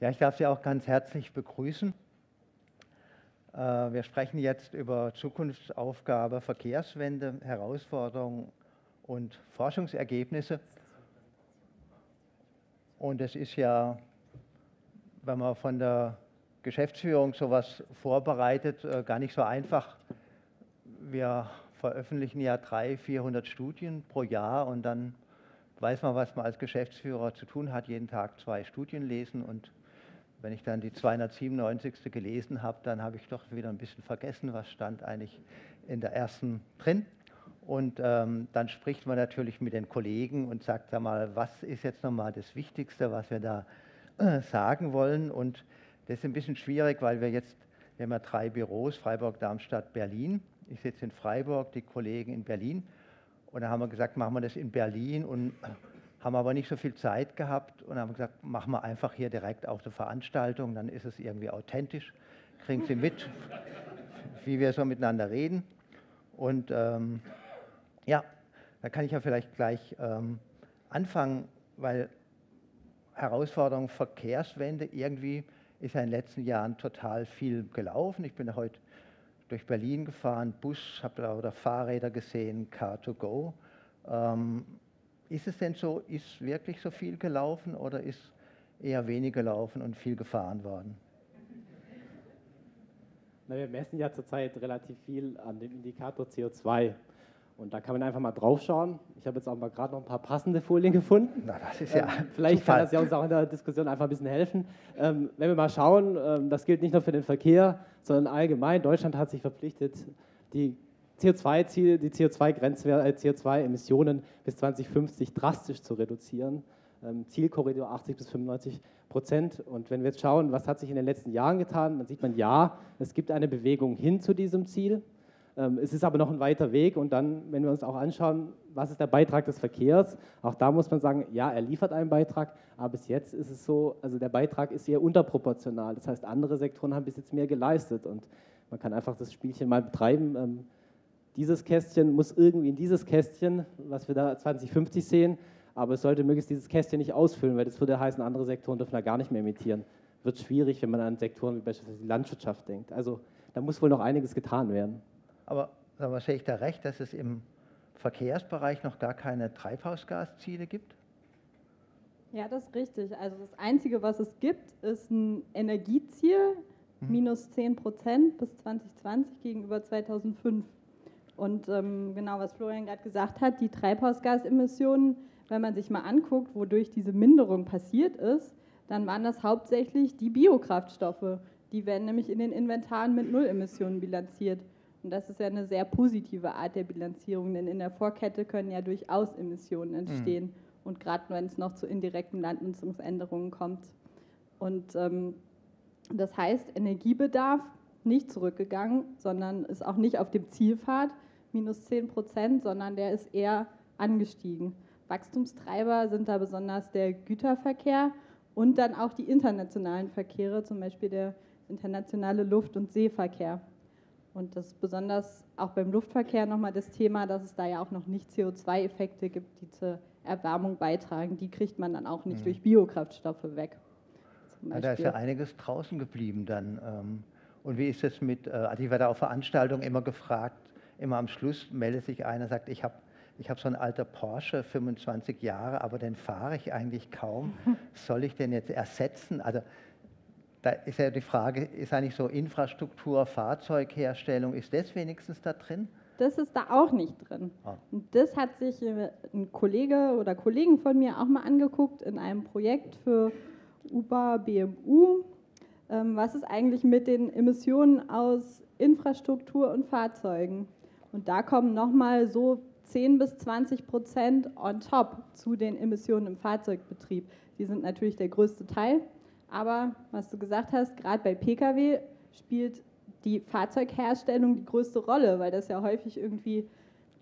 Ja, ich darf Sie auch ganz herzlich begrüßen. Äh, wir sprechen jetzt über Zukunftsaufgabe, Verkehrswende, Herausforderungen und Forschungsergebnisse. Und es ist ja, wenn man von der Geschäftsführung sowas vorbereitet, äh, gar nicht so einfach. Wir veröffentlichen ja 300, 400 Studien pro Jahr und dann weiß man, was man als Geschäftsführer zu tun hat, jeden Tag zwei Studien lesen und wenn ich dann die 297. gelesen habe, dann habe ich doch wieder ein bisschen vergessen, was stand eigentlich in der ersten drin. Und ähm, dann spricht man natürlich mit den Kollegen und sagt, sag mal, was ist jetzt nochmal das Wichtigste, was wir da äh, sagen wollen. Und das ist ein bisschen schwierig, weil wir jetzt, wir haben ja drei Büros, Freiburg, Darmstadt, Berlin. Ich sitze in Freiburg, die Kollegen in Berlin. Und da haben wir gesagt, machen wir das in Berlin und haben aber nicht so viel Zeit gehabt und haben gesagt, machen wir einfach hier direkt auf der Veranstaltung, dann ist es irgendwie authentisch, kriegen Sie mit, wie wir so miteinander reden. Und ähm, ja, da kann ich ja vielleicht gleich ähm, anfangen, weil Herausforderung Verkehrswende, irgendwie ist ja in den letzten Jahren total viel gelaufen. Ich bin heute durch Berlin gefahren, Bus, habe da Fahrräder gesehen, Car2Go. Ähm, ist es denn so, ist wirklich so viel gelaufen oder ist eher wenig gelaufen und viel gefahren worden? Na, wir messen ja zurzeit relativ viel an dem Indikator CO2. Und da kann man einfach mal drauf schauen. Ich habe jetzt auch mal gerade noch ein paar passende Folien gefunden. Na, das ist ja. Ähm, vielleicht Zufall. kann das ja uns auch in der Diskussion einfach ein bisschen helfen. Ähm, wenn wir mal schauen, ähm, das gilt nicht nur für den Verkehr, sondern allgemein. Deutschland hat sich verpflichtet, die CO2-Ziele, die CO2-Grenzwerte, äh, CO2-Emissionen bis 2050 drastisch zu reduzieren. Ähm, Zielkorridor 80 bis 95 Prozent. Und wenn wir jetzt schauen, was hat sich in den letzten Jahren getan, dann sieht man, ja, es gibt eine Bewegung hin zu diesem Ziel. Ähm, es ist aber noch ein weiter Weg. Und dann, wenn wir uns auch anschauen, was ist der Beitrag des Verkehrs, auch da muss man sagen, ja, er liefert einen Beitrag, aber bis jetzt ist es so, also der Beitrag ist eher unterproportional. Das heißt, andere Sektoren haben bis jetzt mehr geleistet. Und man kann einfach das Spielchen mal betreiben ähm, dieses Kästchen muss irgendwie in dieses Kästchen, was wir da 2050 sehen, aber es sollte möglichst dieses Kästchen nicht ausfüllen, weil das würde heißen, andere Sektoren dürfen da gar nicht mehr emittieren. Wird schwierig, wenn man an Sektoren wie beispielsweise die Landwirtschaft denkt. Also da muss wohl noch einiges getan werden. Aber, aber sehe ich da recht, dass es im Verkehrsbereich noch gar keine Treibhausgasziele gibt? Ja, das ist richtig. Also das Einzige, was es gibt, ist ein Energieziel, mhm. minus 10 Prozent bis 2020 gegenüber 2005. Und ähm, genau, was Florian gerade gesagt hat, die Treibhausgasemissionen, wenn man sich mal anguckt, wodurch diese Minderung passiert ist, dann waren das hauptsächlich die Biokraftstoffe. Die werden nämlich in den Inventaren mit Nullemissionen bilanziert. Und das ist ja eine sehr positive Art der Bilanzierung, denn in der Vorkette können ja durchaus Emissionen entstehen. Mhm. Und gerade wenn es noch zu indirekten Landnutzungsänderungen kommt. Und ähm, das heißt, Energiebedarf nicht zurückgegangen, sondern ist auch nicht auf dem Zielpfad, minus 10 Prozent, sondern der ist eher angestiegen. Wachstumstreiber sind da besonders der Güterverkehr und dann auch die internationalen Verkehre, zum Beispiel der internationale Luft- und Seeverkehr. Und das ist besonders auch beim Luftverkehr nochmal das Thema, dass es da ja auch noch nicht CO2-Effekte gibt, die zur Erwärmung beitragen. Die kriegt man dann auch nicht mhm. durch Biokraftstoffe weg. Ja, da ist ja einiges draußen geblieben dann. Und wie ist es mit, äh, also ich werde auf Veranstaltungen immer gefragt, immer am Schluss meldet sich einer und sagt, ich habe ich hab so einen alter Porsche, 25 Jahre, aber den fahre ich eigentlich kaum. Soll ich den jetzt ersetzen? Also da ist ja die Frage, ist eigentlich so Infrastruktur, Fahrzeugherstellung, ist das wenigstens da drin? Das ist da auch nicht drin. Ah. Und das hat sich äh, ein Kollege oder Kollegen von mir auch mal angeguckt in einem Projekt für Uber BMU. Ähm, was ist eigentlich mit den Emissionen aus Infrastruktur und Fahrzeugen? Und da kommen nochmal so 10 bis 20 Prozent on top zu den Emissionen im Fahrzeugbetrieb. Die sind natürlich der größte Teil. Aber was du gesagt hast, gerade bei Pkw spielt die Fahrzeugherstellung die größte Rolle, weil das ja häufig irgendwie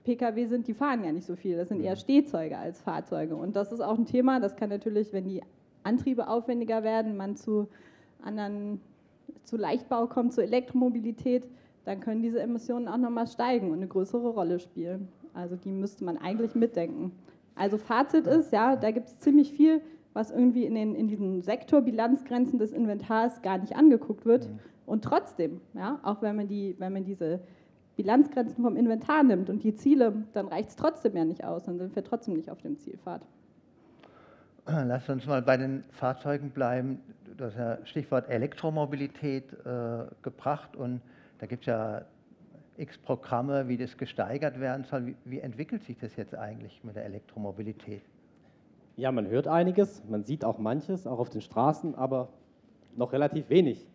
Pkw sind, die fahren ja nicht so viel. Das sind eher. Stehzeuge als Fahrzeuge. Und das ist auch ein Thema, das kann natürlich, wenn die Antriebe aufwendiger werden, man zu anderen, zu Leichtbau kommt, zur Elektromobilität, dann können diese Emissionen auch nochmal steigen und eine größere Rolle spielen. Also die müsste man eigentlich mitdenken. Also Fazit ist, ja, da gibt es ziemlich viel was irgendwie in, den, in diesen Sektorbilanzgrenzen des Inventars gar nicht angeguckt wird. Mhm. Und trotzdem, ja, auch wenn man, die, wenn man diese Bilanzgrenzen vom Inventar nimmt und die Ziele, dann reicht es trotzdem ja nicht aus, dann sind wir trotzdem nicht auf dem Zielpfad. Lass uns mal bei den Fahrzeugen bleiben. Hast ja Stichwort Elektromobilität äh, gebracht und da gibt es ja x Programme, wie das gesteigert werden soll. Wie, wie entwickelt sich das jetzt eigentlich mit der Elektromobilität? Ja, man hört einiges, man sieht auch manches, auch auf den Straßen, aber noch relativ wenig.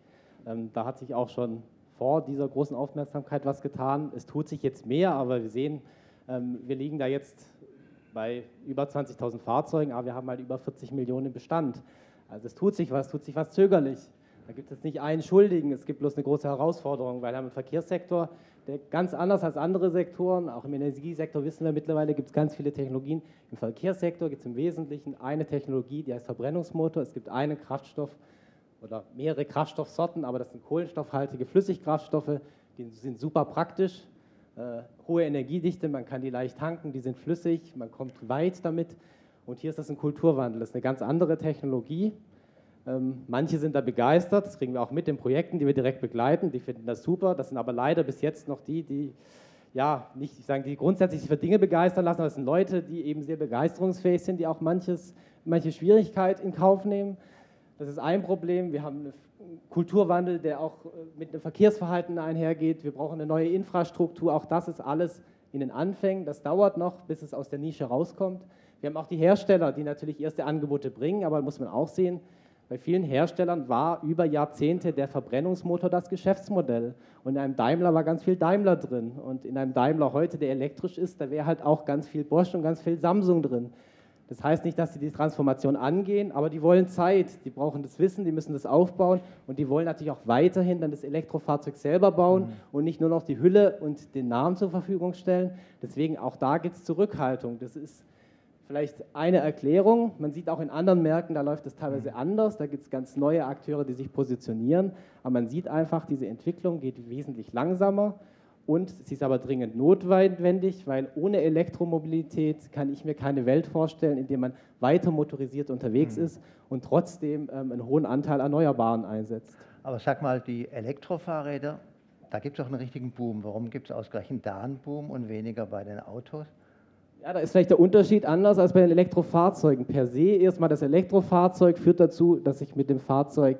Ähm, da hat sich auch schon vor dieser großen Aufmerksamkeit was getan. Es tut sich jetzt mehr, aber wir sehen, ähm, wir liegen da jetzt bei über 20.000 Fahrzeugen, aber wir haben halt über 40 Millionen im Bestand. Also es tut sich was, tut sich was zögerlich. Da gibt es nicht einen Schuldigen, es gibt bloß eine große Herausforderung, weil wir haben einen Verkehrssektor, der ganz anders als andere Sektoren, auch im Energiesektor wissen wir mittlerweile, gibt es ganz viele Technologien. Im Verkehrssektor gibt es im Wesentlichen eine Technologie, die heißt Verbrennungsmotor. Es gibt einen Kraftstoff oder mehrere Kraftstoffsorten, aber das sind kohlenstoffhaltige Flüssigkraftstoffe, die sind super praktisch, äh, hohe Energiedichte, man kann die leicht tanken, die sind flüssig, man kommt weit damit. Und hier ist das ein Kulturwandel, das ist eine ganz andere Technologie. Ähm, manche sind da begeistert, das kriegen wir auch mit den Projekten, die wir direkt begleiten, die finden das super. Das sind aber leider bis jetzt noch die, die ja nicht sagen, die grundsätzlich sich für Dinge begeistern lassen, aber das sind Leute, die eben sehr begeisterungsfähig sind, die auch manches, manche Schwierigkeit in Kauf nehmen. Das ist ein Problem. Wir haben einen Kulturwandel, der auch äh, mit einem Verkehrsverhalten einhergeht. Wir brauchen eine neue Infrastruktur. Auch das ist alles in den Anfängen. Das dauert noch, bis es aus der Nische rauskommt. Wir haben auch die Hersteller, die natürlich erste Angebote bringen, aber muss man auch sehen, bei vielen Herstellern war über Jahrzehnte der Verbrennungsmotor das Geschäftsmodell. Und in einem Daimler war ganz viel Daimler drin. Und in einem Daimler heute, der elektrisch ist, da wäre halt auch ganz viel Bosch und ganz viel Samsung drin. Das heißt nicht, dass sie die Transformation angehen, aber die wollen Zeit, die brauchen das Wissen, die müssen das aufbauen und die wollen natürlich auch weiterhin dann das Elektrofahrzeug selber bauen mhm. und nicht nur noch die Hülle und den Namen zur Verfügung stellen. Deswegen auch da gibt es Zurückhaltung. Das ist Vielleicht eine Erklärung, man sieht auch in anderen Märkten, da läuft es teilweise mhm. anders, da gibt es ganz neue Akteure, die sich positionieren, aber man sieht einfach, diese Entwicklung geht wesentlich langsamer und sie ist aber dringend notwendig, weil ohne Elektromobilität kann ich mir keine Welt vorstellen, in der man weiter motorisiert unterwegs mhm. ist und trotzdem ähm, einen hohen Anteil Erneuerbaren einsetzt. Aber sag mal, die Elektrofahrräder, da gibt es auch einen richtigen Boom. Warum gibt es ausgerechnet da einen Boom und weniger bei den Autos? Ja, da ist vielleicht der Unterschied anders als bei den Elektrofahrzeugen. Per se erstmal das Elektrofahrzeug führt dazu, dass ich mit dem Fahrzeug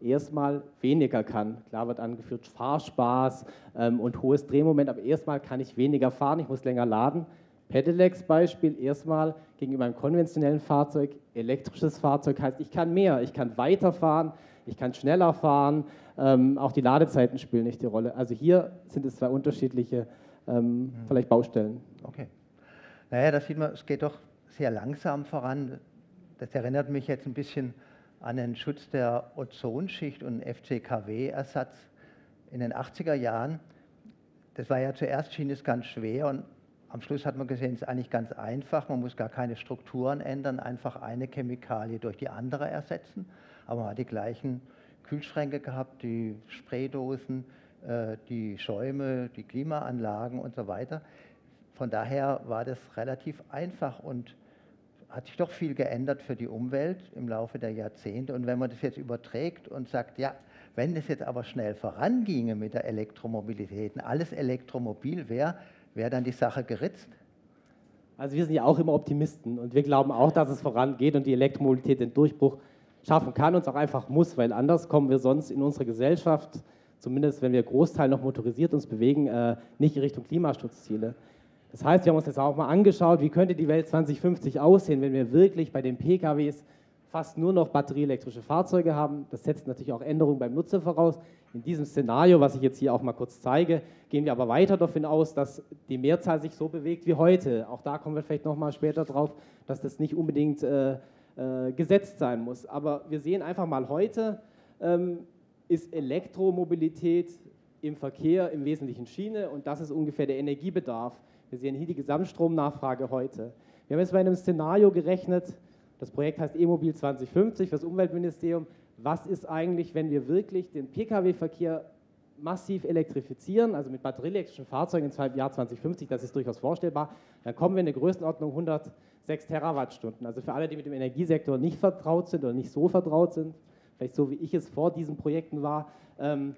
erstmal weniger kann. Klar wird angeführt Fahrspaß ähm, und hohes Drehmoment, aber erstmal kann ich weniger fahren, ich muss länger laden. Pedelecs Beispiel, erstmal gegenüber einem konventionellen Fahrzeug, elektrisches Fahrzeug heißt, ich kann mehr, ich kann weiterfahren, ich kann schneller fahren, ähm, auch die Ladezeiten spielen nicht die Rolle. Also hier sind es zwei unterschiedliche ähm, mhm. vielleicht Baustellen. Okay. Naja, da sieht man, es geht doch sehr langsam voran. Das erinnert mich jetzt ein bisschen an den Schutz der Ozonschicht und FCKW-Ersatz in den 80er Jahren. Das war ja zuerst schien es ganz schwer und am Schluss hat man gesehen, es ist eigentlich ganz einfach. Man muss gar keine Strukturen ändern, einfach eine Chemikalie durch die andere ersetzen. Aber man hat die gleichen Kühlschränke gehabt, die Spraydosen, äh, die Schäume, die Klimaanlagen und so weiter. Von daher war das relativ einfach und hat sich doch viel geändert für die Umwelt im Laufe der Jahrzehnte. Und wenn man das jetzt überträgt und sagt, ja, wenn das jetzt aber schnell voranginge mit der Elektromobilität und alles elektromobil wäre, wäre dann die Sache geritzt? Also wir sind ja auch immer Optimisten und wir glauben auch, dass es vorangeht und die Elektromobilität den Durchbruch schaffen kann und es auch einfach muss, weil anders kommen wir sonst in unserer Gesellschaft, zumindest wenn wir Großteil noch motorisiert uns bewegen, äh, nicht in Richtung Klimaschutzziele. Das heißt, wir haben uns jetzt auch mal angeschaut, wie könnte die Welt 2050 aussehen, wenn wir wirklich bei den PKWs fast nur noch batterieelektrische Fahrzeuge haben. Das setzt natürlich auch Änderungen beim Nutzer voraus. In diesem Szenario, was ich jetzt hier auch mal kurz zeige, gehen wir aber weiter davon aus, dass die Mehrzahl sich so bewegt wie heute. Auch da kommen wir vielleicht noch mal später drauf, dass das nicht unbedingt äh, äh, gesetzt sein muss. Aber wir sehen einfach mal heute, ähm, ist Elektromobilität im Verkehr im Wesentlichen Schiene und das ist ungefähr der Energiebedarf. Wir sehen hier die Gesamtstromnachfrage heute. Wir haben jetzt bei einem Szenario gerechnet, das Projekt heißt E-Mobil 2050 für das Umweltministerium. Was ist eigentlich, wenn wir wirklich den Pkw-Verkehr massiv elektrifizieren, also mit batterieelektrischen Fahrzeugen im Jahr 2050, das ist durchaus vorstellbar, dann kommen wir in eine Größenordnung 106 Terawattstunden. Also für alle, die mit dem Energiesektor nicht vertraut sind oder nicht so vertraut sind, vielleicht so wie ich es vor diesen Projekten war, ähm,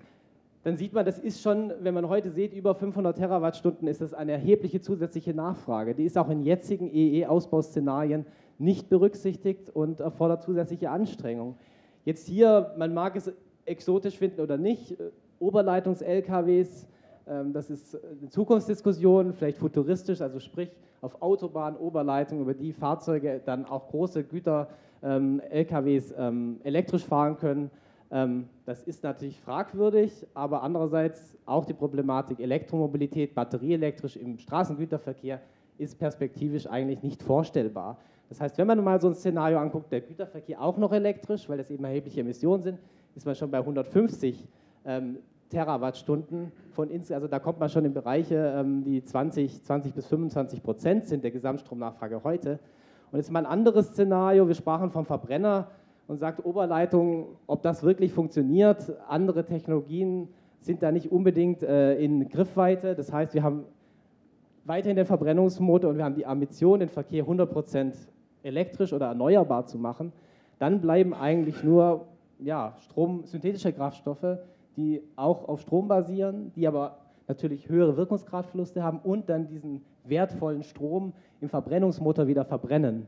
dann sieht man, das ist schon, wenn man heute sieht, über 500 Terawattstunden ist das eine erhebliche zusätzliche Nachfrage. Die ist auch in jetzigen EE-Ausbauszenarien nicht berücksichtigt und erfordert zusätzliche Anstrengungen. Jetzt hier, man mag es exotisch finden oder nicht, äh, Oberleitungs-LKWs, ähm, das ist eine Zukunftsdiskussion, vielleicht futuristisch, also sprich auf Autobahn, Oberleitung, über die Fahrzeuge dann auch große Güter-LKWs ähm, ähm, elektrisch fahren können. Das ist natürlich fragwürdig, aber andererseits auch die Problematik Elektromobilität, batterieelektrisch im Straßengüterverkehr ist perspektivisch eigentlich nicht vorstellbar. Das heißt, wenn man mal so ein Szenario anguckt, der Güterverkehr auch noch elektrisch, weil das eben erhebliche Emissionen sind, ist man schon bei 150 ähm, Terawattstunden von also da kommt man schon in Bereiche, ähm, die 20, 20 bis 25 Prozent sind der Gesamtstromnachfrage heute. Und jetzt mal ein anderes Szenario, wir sprachen vom Verbrenner und sagt Oberleitung, ob das wirklich funktioniert. Andere Technologien sind da nicht unbedingt äh, in Griffweite. Das heißt, wir haben weiterhin den Verbrennungsmotor und wir haben die Ambition, den Verkehr 100 Prozent elektrisch oder erneuerbar zu machen. Dann bleiben eigentlich nur ja, Strom, synthetische Kraftstoffe, die auch auf Strom basieren, die aber natürlich höhere Wirkungsgradverluste haben und dann diesen wertvollen Strom im Verbrennungsmotor wieder verbrennen.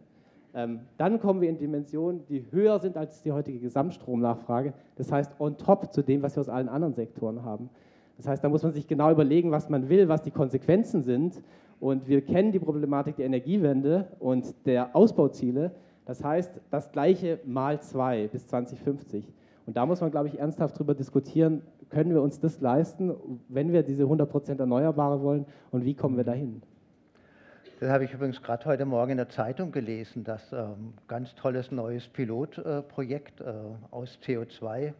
Ähm, dann kommen wir in Dimensionen, die höher sind als die heutige Gesamtstromnachfrage. Das heißt, on top zu dem, was wir aus allen anderen Sektoren haben. Das heißt, da muss man sich genau überlegen, was man will, was die Konsequenzen sind. Und wir kennen die Problematik der Energiewende und der Ausbauziele. Das heißt, das gleiche mal zwei bis 2050. Und da muss man, glaube ich, ernsthaft darüber diskutieren, können wir uns das leisten, wenn wir diese 100% Erneuerbare wollen und wie kommen wir dahin? Das habe ich übrigens gerade heute Morgen in der Zeitung gelesen, dass ähm, ganz tolles neues Pilotprojekt äh, aus CO2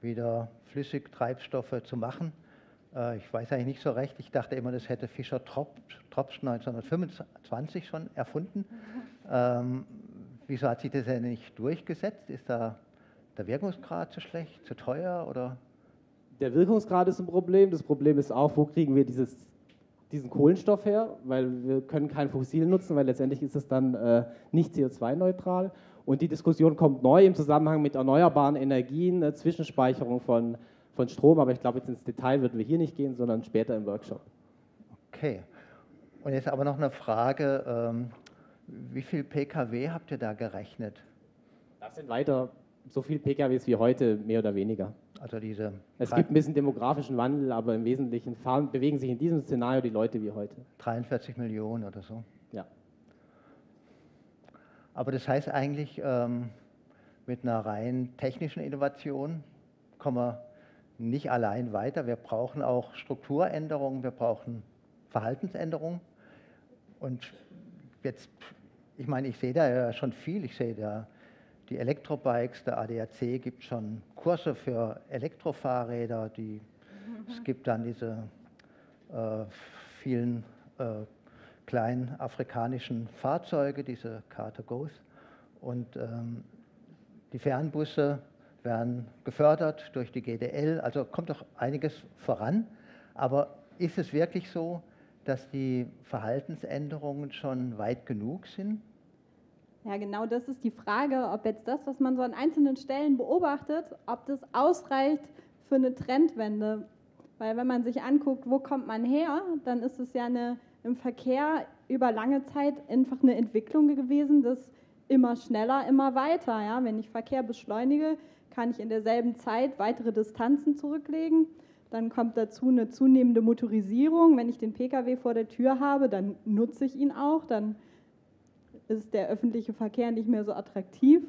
wieder Flüssigtreibstoffe zu machen. Äh, ich weiß eigentlich nicht so recht, ich dachte immer, das hätte Fischer Tropsch 1925 schon erfunden. Ähm, wieso hat sich das denn nicht durchgesetzt? Ist da der Wirkungsgrad zu schlecht, zu teuer oder? Der Wirkungsgrad ist ein Problem. Das Problem ist auch, wo kriegen wir dieses, diesen Kohlenstoff her? Weil wir können kein Fossil nutzen, weil letztendlich ist es dann äh, nicht CO2-neutral. Und die Diskussion kommt neu im Zusammenhang mit erneuerbaren Energien, äh, Zwischenspeicherung von, von Strom. Aber ich glaube, jetzt ins Detail würden wir hier nicht gehen, sondern später im Workshop. Okay. Und jetzt aber noch eine Frage. Ähm, wie viel Pkw habt ihr da gerechnet? Das sind weiter so viele PKWs wie heute, mehr oder weniger. Also diese es gibt ein bisschen demografischen Wandel, aber im Wesentlichen fahren, bewegen sich in diesem Szenario die Leute wie heute. 43 Millionen oder so. Ja. Aber das heißt eigentlich, ähm, mit einer rein technischen Innovation kommen wir nicht allein weiter. Wir brauchen auch Strukturänderungen, wir brauchen Verhaltensänderungen. Und jetzt, ich meine, ich sehe da ja schon viel. Ich sehe da die Elektrobikes, der ADAC gibt schon Kurse für Elektrofahrräder, die, es gibt dann diese äh, vielen äh, kleinen afrikanischen Fahrzeuge, diese Car2Go's und ähm, die Fernbusse werden gefördert durch die GDL, also kommt doch einiges voran, aber ist es wirklich so, dass die Verhaltensänderungen schon weit genug sind? Ja, genau das ist die Frage, ob jetzt das, was man so an einzelnen Stellen beobachtet, ob das ausreicht für eine Trendwende. Weil wenn man sich anguckt, wo kommt man her, dann ist es ja eine, im Verkehr über lange Zeit einfach eine Entwicklung gewesen, das immer schneller, immer weiter. Ja? Wenn ich Verkehr beschleunige, kann ich in derselben Zeit weitere Distanzen zurücklegen. Dann kommt dazu eine zunehmende Motorisierung. Wenn ich den Pkw vor der Tür habe, dann nutze ich ihn auch, dann ist der öffentliche Verkehr nicht mehr so attraktiv.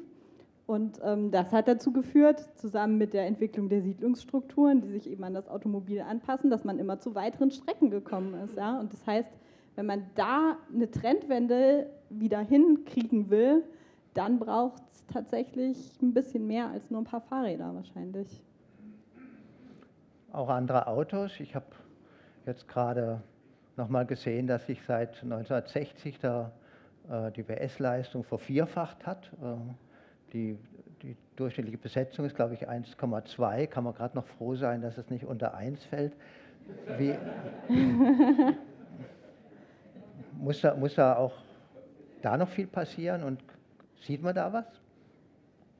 Und ähm, das hat dazu geführt, zusammen mit der Entwicklung der Siedlungsstrukturen, die sich eben an das Automobil anpassen, dass man immer zu weiteren Strecken gekommen ist. Ja? Und das heißt, wenn man da eine Trendwende wieder hinkriegen will, dann braucht es tatsächlich ein bisschen mehr als nur ein paar Fahrräder wahrscheinlich. Auch andere Autos. Ich habe jetzt gerade nochmal gesehen, dass sich seit 1960 da die WS-Leistung vervierfacht hat. Äh, die die durchschnittliche Besetzung ist, glaube ich, 1,2. Kann man gerade noch froh sein, dass es nicht unter 1 fällt. Wie, muss, da, muss da auch da noch viel passieren und sieht man da was?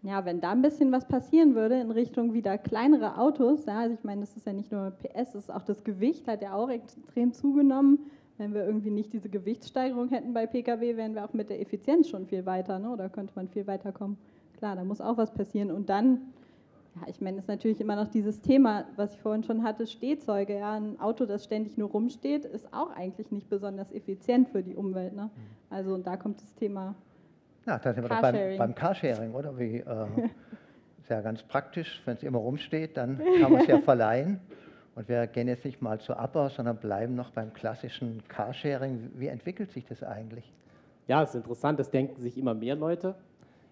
Ja, wenn da ein bisschen was passieren würde in Richtung wieder kleinere Autos, ja, also ich meine, das ist ja nicht nur PS, das ist auch das Gewicht, hat ja auch extrem zugenommen. Wenn wir irgendwie nicht diese Gewichtssteigerung hätten bei Pkw, wären wir auch mit der Effizienz schon viel weiter, ne? oder könnte man viel weiter kommen. Klar, da muss auch was passieren. Und dann, ja, ich meine, ist natürlich immer noch dieses Thema, was ich vorhin schon hatte, Stehzeuge. Ja, ein Auto, das ständig nur rumsteht, ist auch eigentlich nicht besonders effizient für die Umwelt. Ne? Mhm. Also und da kommt das Thema ja, da sind wir doch beim, beim Carsharing, oder? Wie, äh, ist ja ganz praktisch, wenn es immer rumsteht, dann kann man es ja verleihen. Und wir gehen jetzt nicht mal zu Abbau, sondern bleiben noch beim klassischen Carsharing. Wie entwickelt sich das eigentlich? Ja, es ist interessant, das denken sich immer mehr Leute.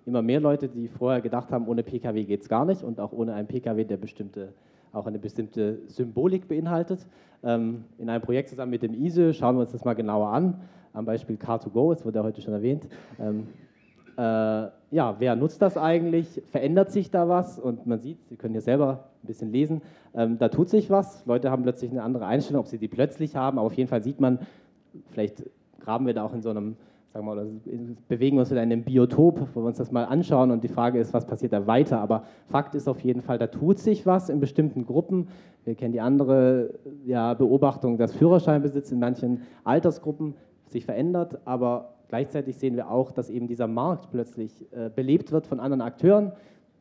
Immer mehr Leute, die vorher gedacht haben, ohne Pkw geht es gar nicht und auch ohne einen Pkw, der bestimmte, auch eine bestimmte Symbolik beinhaltet. Ähm, in einem Projekt zusammen mit dem ISE schauen wir uns das mal genauer an. Am Beispiel Car2Go, es wurde ja heute schon erwähnt. Äh, ja, wer nutzt das eigentlich? Verändert sich da was? Und man sieht, Sie können hier selber ein bisschen lesen, ähm, da tut sich was. Leute haben plötzlich eine andere Einstellung, ob sie die plötzlich haben, aber auf jeden Fall sieht man, vielleicht graben wir da auch in so einem, sagen wir mal, bewegen wir uns in einem Biotop, wo wir uns das mal anschauen und die Frage ist, was passiert da weiter? Aber Fakt ist auf jeden Fall, da tut sich was in bestimmten Gruppen. Wir kennen die andere ja, Beobachtung, dass Führerscheinbesitz in manchen Altersgruppen sich verändert, aber Gleichzeitig sehen wir auch, dass eben dieser Markt plötzlich äh, belebt wird von anderen Akteuren.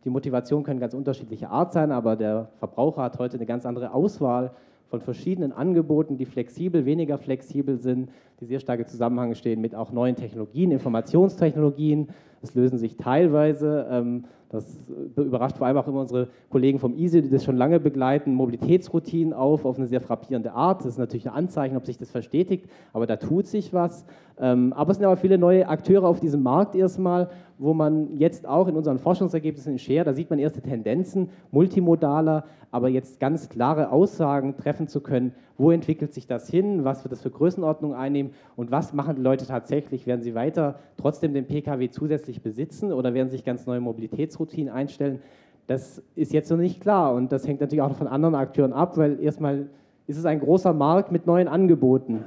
Die Motivation können ganz unterschiedliche Art sein, aber der Verbraucher hat heute eine ganz andere Auswahl von verschiedenen Angeboten, die flexibel, weniger flexibel sind, die sehr starke Zusammenhänge stehen mit auch neuen Technologien, Informationstechnologien. Es lösen sich teilweise ähm, das überrascht vor allem auch immer unsere Kollegen vom ISE, die das schon lange begleiten, Mobilitätsroutinen auf, auf eine sehr frappierende Art. Das ist natürlich ein Anzeichen, ob sich das verstetigt, aber da tut sich was. Ähm, aber es sind aber viele neue Akteure auf diesem Markt erstmal, wo man jetzt auch in unseren Forschungsergebnissen in Share, da sieht man erste Tendenzen, multimodaler, aber jetzt ganz klare Aussagen treffen zu können, wo entwickelt sich das hin, was wird das für Größenordnung einnehmen und was machen die Leute tatsächlich? Werden sie weiter trotzdem den Pkw zusätzlich besitzen oder werden sich ganz neue Mobilitätsroutinen einstellen? Das ist jetzt noch nicht klar und das hängt natürlich auch von anderen Akteuren ab, weil erstmal ist es ein großer Markt mit neuen Angeboten.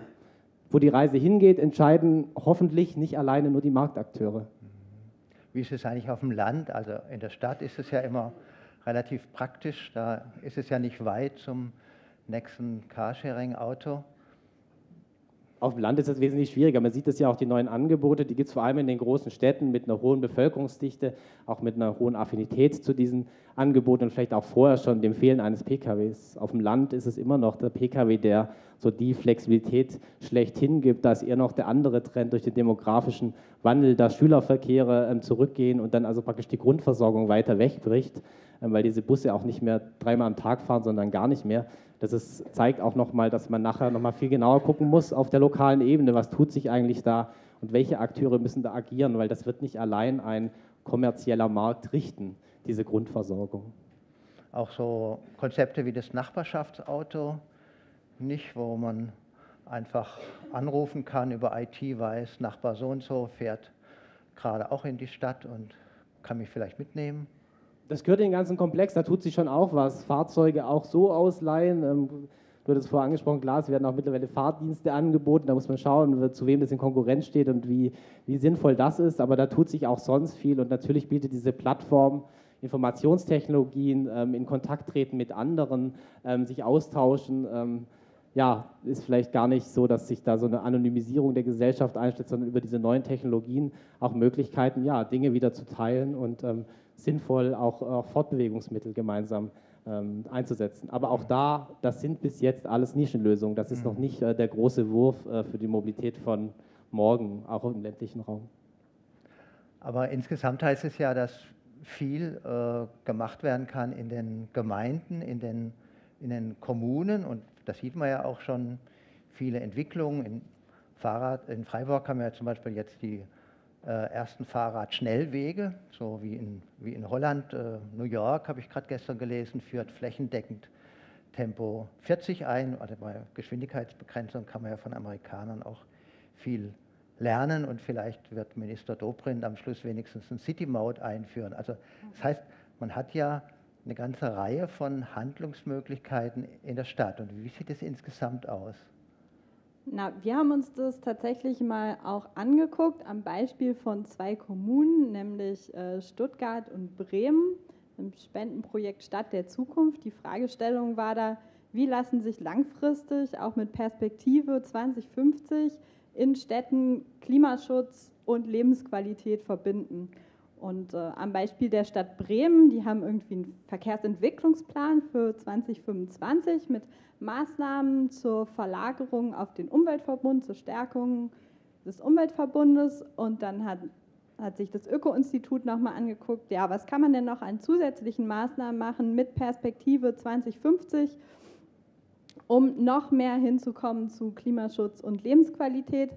Wo die Reise hingeht, entscheiden hoffentlich nicht alleine nur die Marktakteure. Wie ist es eigentlich auf dem Land? Also in der Stadt ist es ja immer relativ praktisch. Da ist es ja nicht weit zum nächsten Carsharing-Auto. Auf dem Land ist es wesentlich schwieriger. Man sieht das ja auch, die neuen Angebote, die gibt es vor allem in den großen Städten mit einer hohen Bevölkerungsdichte, auch mit einer hohen Affinität zu diesen Angeboten und vielleicht auch vorher schon dem Fehlen eines PKWs. Auf dem Land ist es immer noch der PKW, der so die Flexibilität schlechthin gibt. Da ist eher noch der andere Trend durch den demografischen Wandel, dass Schülerverkehre ähm, zurückgehen und dann also praktisch die Grundversorgung weiter wegbricht, ähm, weil diese Busse auch nicht mehr dreimal am Tag fahren, sondern gar nicht mehr. Das ist, zeigt auch nochmal, dass man nachher nochmal viel genauer gucken muss auf der lokalen Ebene, was tut sich eigentlich da und welche Akteure müssen da agieren, weil das wird nicht allein ein kommerzieller Markt richten, diese Grundversorgung. Auch so Konzepte wie das Nachbarschaftsauto nicht, wo man einfach anrufen kann, über IT weiß, Nachbar so und so fährt gerade auch in die Stadt und kann mich vielleicht mitnehmen das gehört in den ganzen Komplex, da tut sich schon auch was. Fahrzeuge auch so ausleihen. Ähm, du hattest vorher angesprochen, klar, es werden auch mittlerweile Fahrdienste angeboten. Da muss man schauen, zu wem das in Konkurrenz steht und wie, wie sinnvoll das ist. Aber da tut sich auch sonst viel. Und natürlich bietet diese Plattform Informationstechnologien, ähm, in Kontakt treten mit anderen, ähm, sich austauschen. Ähm, ja, ist vielleicht gar nicht so, dass sich da so eine Anonymisierung der Gesellschaft einstellt, sondern über diese neuen Technologien auch Möglichkeiten, ja, Dinge wieder zu teilen und sinnvoll auch, auch Fortbewegungsmittel gemeinsam einzusetzen. Aber auch da, das sind bis jetzt alles Nischenlösungen. Das ist mhm. noch nicht äh, der große Wurf äh, für die Mobilität von morgen, auch im ländlichen Raum. Aber insgesamt heißt es ja, dass viel äh, gemacht werden kann in den Gemeinden, in den, in den Kommunen und das sieht man ja auch schon viele Entwicklungen. In, Fahrrad, in Freiburg haben wir ja zum Beispiel jetzt die äh, ersten Fahrradschnellwege, so wie in, wie in Holland. Äh, New York, habe ich gerade gestern gelesen, führt flächendeckend Tempo 40 ein. Also bei Geschwindigkeitsbegrenzung kann man ja von Amerikanern auch viel lernen und vielleicht wird Minister Dobrindt am Schluss wenigstens ein City-Maut einführen. Also das heißt, man hat ja eine ganze Reihe von Handlungsmöglichkeiten in der Stadt. Und wie sieht es insgesamt aus? Na, wir haben uns das tatsächlich mal auch angeguckt am Beispiel von zwei Kommunen, nämlich äh, Stuttgart und Bremen im Spendenprojekt Stadt der Zukunft. Die Fragestellung war da, wie lassen sich langfristig, auch mit Perspektive 2050, in Städten Klimaschutz und Lebensqualität verbinden. Und äh, am Beispiel der Stadt Bremen, die haben irgendwie einen Verkehrsentwicklungsplan für 2025 mit Maßnahmen zur Verlagerung auf den Umweltverbund, zur Stärkung des Umweltverbundes. Und dann hat, hat sich das Öko-Institut nochmal angeguckt, ja, was kann man denn noch an zusätzlichen Maßnahmen machen mit Perspektive 2050, um noch mehr hinzukommen zu Klimaschutz und Lebensqualität.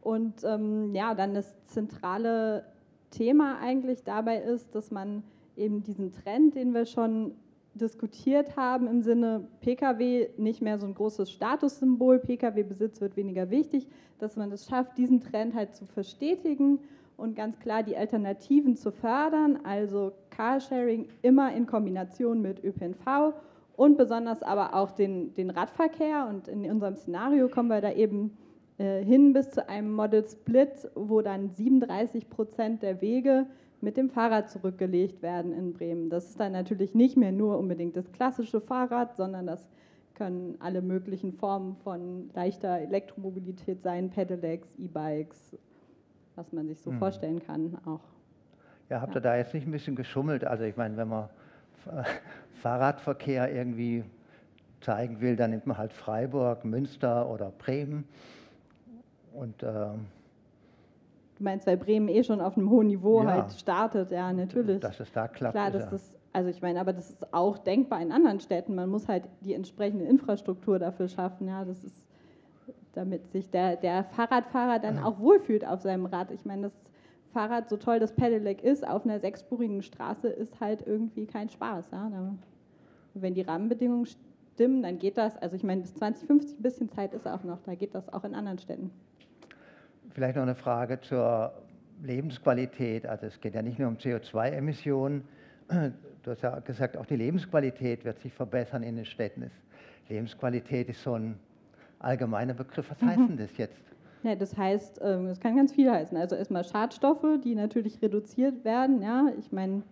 Und ähm, ja, dann das zentrale Thema eigentlich dabei ist, dass man eben diesen Trend, den wir schon diskutiert haben, im Sinne Pkw nicht mehr so ein großes Statussymbol, Pkw-Besitz wird weniger wichtig, dass man es schafft, diesen Trend halt zu verstetigen und ganz klar die Alternativen zu fördern, also Carsharing immer in Kombination mit ÖPNV und besonders aber auch den, den Radverkehr. Und in unserem Szenario kommen wir da eben äh, hin bis zu einem Model Split, wo dann 37 Prozent der Wege mit dem Fahrrad zurückgelegt werden in Bremen. Das ist dann natürlich nicht mehr nur unbedingt das klassische Fahrrad, sondern das können alle möglichen Formen von leichter Elektromobilität sein, Pedelecs, E-Bikes, was man sich so hm. vorstellen kann auch. Ja, habt ihr da jetzt nicht ein bisschen geschummelt? Also ich meine, wenn man Fahrradverkehr irgendwie zeigen will, dann nimmt man halt Freiburg, Münster oder Bremen. Und, ähm, du meinst, weil Bremen eh schon auf einem hohen Niveau ja, halt startet, ja, natürlich. Dass es da klappt. Klar, dass das, also ich meine, aber das ist auch denkbar in anderen Städten. Man muss halt die entsprechende Infrastruktur dafür schaffen, ja, das ist, damit sich der, der Fahrradfahrer dann auch wohlfühlt auf seinem Rad. Ich meine, das Fahrrad, so toll das Pedelec ist, auf einer sechsspurigen Straße ist halt irgendwie kein Spaß. Ja? wenn die Rahmenbedingungen stimmen, dann geht das. Also ich meine, bis 2050 ein bisschen Zeit ist auch noch, da geht das auch in anderen Städten. Vielleicht noch eine Frage zur Lebensqualität. Also es geht ja nicht nur um CO2-Emissionen. Du hast ja gesagt, auch die Lebensqualität wird sich verbessern in den Städten. Lebensqualität ist so ein allgemeiner Begriff. Was heißt mhm. denn das jetzt? Ja, das heißt, ähm, das kann ganz viel heißen. Also erstmal Schadstoffe, die natürlich reduziert werden. Ja, ich meine,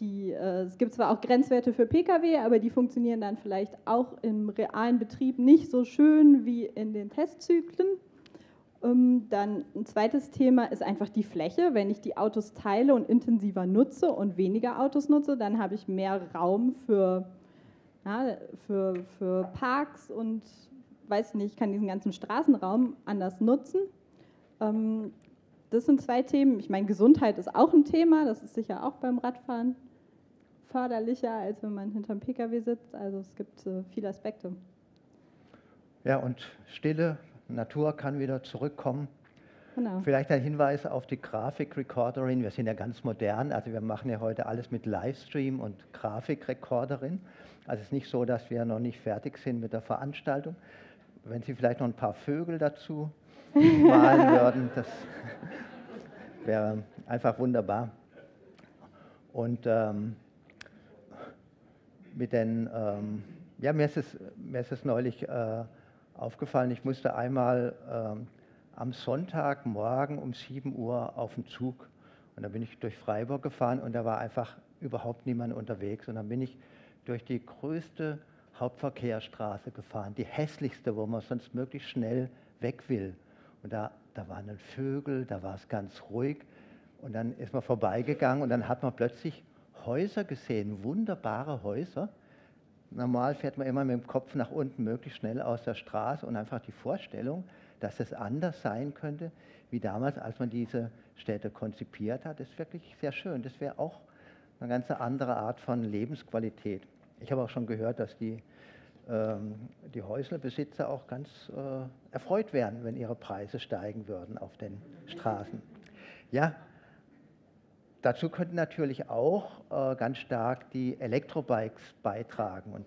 die, äh, es gibt zwar auch Grenzwerte für Pkw, aber die funktionieren dann vielleicht auch im realen Betrieb nicht so schön wie in den Testzyklen. Ähm, dann ein zweites Thema ist einfach die Fläche. Wenn ich die Autos teile und intensiver nutze und weniger Autos nutze, dann habe ich mehr Raum für, ja, für, für Parks und weiß nicht, ich kann diesen ganzen Straßenraum anders nutzen. Ähm, das sind zwei Themen. Ich meine, Gesundheit ist auch ein Thema, das ist sicher auch beim Radfahren förderlicher, als wenn man hinterm Pkw sitzt. Also es gibt äh, viele Aspekte. Ja, und Stille, Natur kann wieder zurückkommen. Genau. Vielleicht ein Hinweis auf die Grafikrecorderin. Wir sind ja ganz modern, also wir machen ja heute alles mit Livestream und Grafikrecorderin. Also es ist nicht so, dass wir noch nicht fertig sind mit der Veranstaltung. Wenn Sie vielleicht noch ein paar Vögel dazu malen würden, das wäre einfach wunderbar. Und ähm, mit den, ähm, ja, mir ist es, mir ist es neulich äh, aufgefallen, ich musste einmal ähm, am Sonntagmorgen um 7 Uhr auf den Zug und da bin ich durch Freiburg gefahren und da war einfach überhaupt niemand unterwegs und dann bin ich durch die größte Hauptverkehrsstraße gefahren, die hässlichste, wo man sonst möglichst schnell weg will. Und da, da waren dann Vögel, da war es ganz ruhig und dann ist man vorbeigegangen und dann hat man plötzlich Häuser gesehen, wunderbare Häuser. Normal fährt man immer mit dem Kopf nach unten möglichst schnell aus der Straße und einfach die Vorstellung, dass es anders sein könnte wie damals, als man diese Städte konzipiert hat, ist wirklich sehr schön. Das wäre auch eine ganz andere Art von Lebensqualität. Ich habe auch schon gehört, dass die, ähm, die Häuslebesitzer auch ganz äh, erfreut wären, wenn ihre Preise steigen würden auf den Straßen. Ja, Dazu könnten natürlich auch äh, ganz stark die Elektrobikes beitragen. Und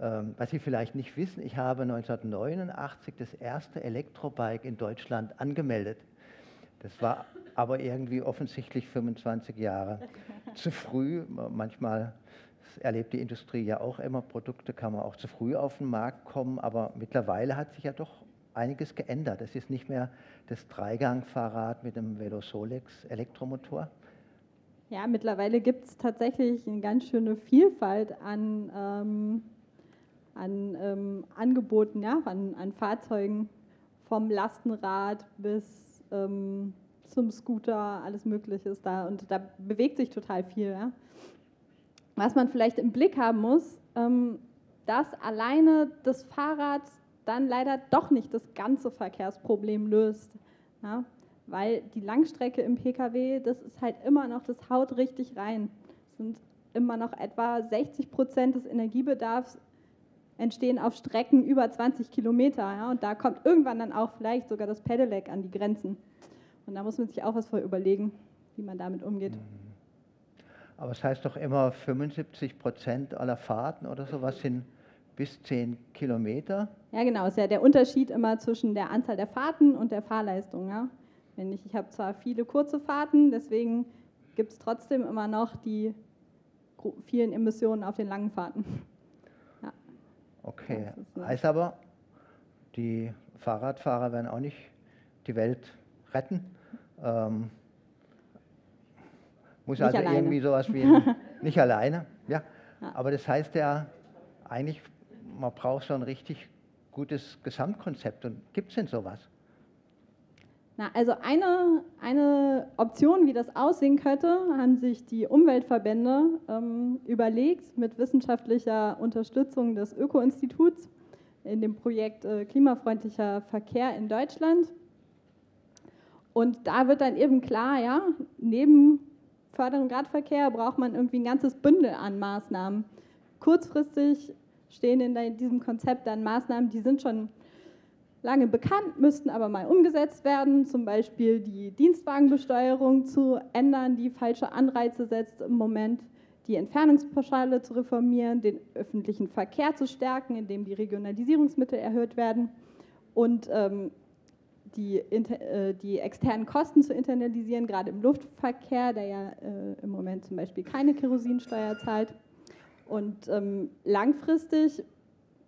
Ähm, was Sie vielleicht nicht wissen, ich habe 1989 das erste Elektrobike in Deutschland angemeldet. Das war aber irgendwie offensichtlich 25 Jahre zu früh. Manchmal erlebt die Industrie ja auch immer, Produkte kann man auch zu früh auf den Markt kommen, aber mittlerweile hat sich ja doch einiges geändert. Es ist nicht mehr das Dreigangfahrrad mit dem Velosolex Elektromotor. Ja, mittlerweile gibt es tatsächlich eine ganz schöne Vielfalt an, ähm, an ähm, Angeboten, ja, an, an, Fahrzeugen, vom Lastenrad bis ähm, zum Scooter, alles Mögliche ist da und da bewegt sich total viel. Ja. Was man vielleicht im Blick haben muss, ähm, dass alleine das Fahrrad dann leider doch nicht das ganze Verkehrsproblem löst. Ja? Weil die Langstrecke im Pkw, das ist halt immer noch, das haut richtig rein. Es sind immer noch etwa 60 Prozent des Energiebedarfs entstehen auf Strecken über 20 Kilometer. Ja? Und da kommt irgendwann dann auch vielleicht sogar das Pedelec an die Grenzen. Und da muss man sich auch was vor überlegen, wie man damit umgeht. Mhm. Aber es heißt doch immer, 75 Prozent aller Fahrten oder sowas sind bis 10 Kilometer. Ja, genau. Ist ja der Unterschied immer zwischen der Anzahl der Fahrten und der Fahrleistung. Ja? Wenn ich ich habe zwar viele kurze Fahrten, deswegen gibt es trotzdem immer noch die vielen Emissionen auf den langen Fahrten. Ja. Okay. Heißt aber, die Fahrradfahrer werden auch nicht die Welt retten. Ähm, muss nicht also alleine. irgendwie sowas wie ein, nicht alleine, ja. Aber das heißt ja, eigentlich, man braucht so ein richtig gutes Gesamtkonzept. Und gibt es denn sowas? Na, also eine, eine Option, wie das aussehen könnte, haben sich die Umweltverbände ähm, überlegt mit wissenschaftlicher Unterstützung des Öko-Instituts in dem Projekt äh, Klimafreundlicher Verkehr in Deutschland. Und da wird dann eben klar, ja, neben Förderung Radverkehr braucht man irgendwie ein ganzes Bündel an Maßnahmen. Kurzfristig stehen in diesem Konzept dann Maßnahmen, die sind schon lange bekannt, müssten aber mal umgesetzt werden, zum Beispiel die Dienstwagenbesteuerung zu ändern, die falsche Anreize setzt im Moment, die Entfernungspauschale zu reformieren, den öffentlichen Verkehr zu stärken, indem die Regionalisierungsmittel erhöht werden und ähm, die, äh, die, externen Kosten zu internalisieren, gerade im Luftverkehr, der ja äh, im Moment zum Beispiel keine Kerosinsteuer zahlt. Und ähm, langfristig